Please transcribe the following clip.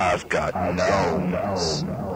I've got gnomes.